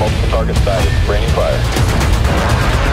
Multiple target sighted. Raining fire.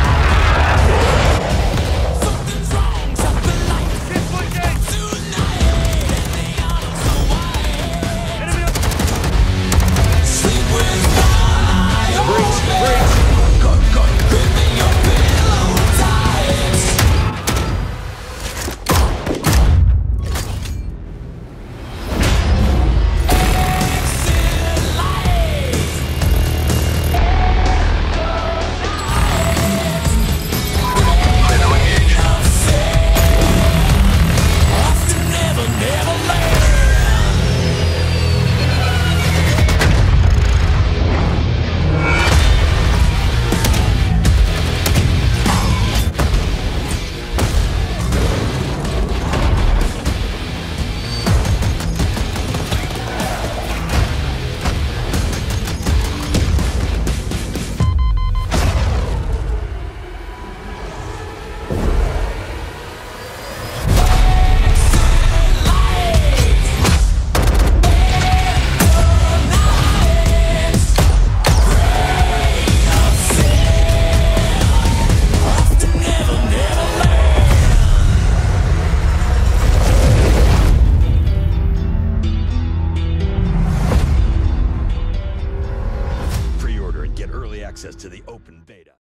access to the open beta.